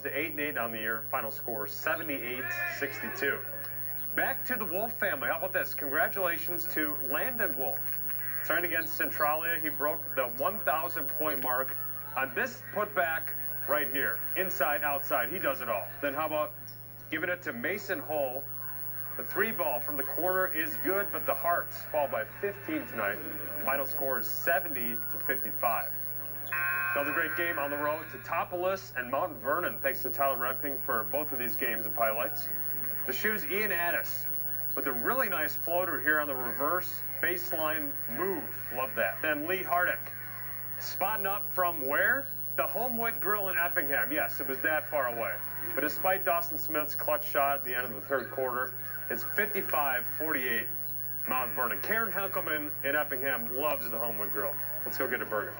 to 8 and 8 on the year. Final score 78 62. Back to the Wolfe family. How about this? Congratulations to Landon Wolfe. Starting against Centralia, he broke the 1,000 point mark on this putback right here. Inside, outside, he does it all. Then how about giving it to Mason Hull? The three ball from the corner is good, but the Hearts fall by 15 tonight. Final score is 70 to 55. Another great game on the road Teutopolis and Mount Vernon, thanks to Tyler Repking for both of these games and highlights. The shoes Ian Addis with a really nice floater here on the reverse baseline move. Love that. Then Lee Hardick spotting up from where? The Homewood Grill in Effingham. Yes, it was that far away. But despite Dawson Smith's clutch shot at the end of the third quarter, it's 55-48 Mount Vernon. Karen Henkelman in Effingham loves the Homewood Grill. Let's go get a burger.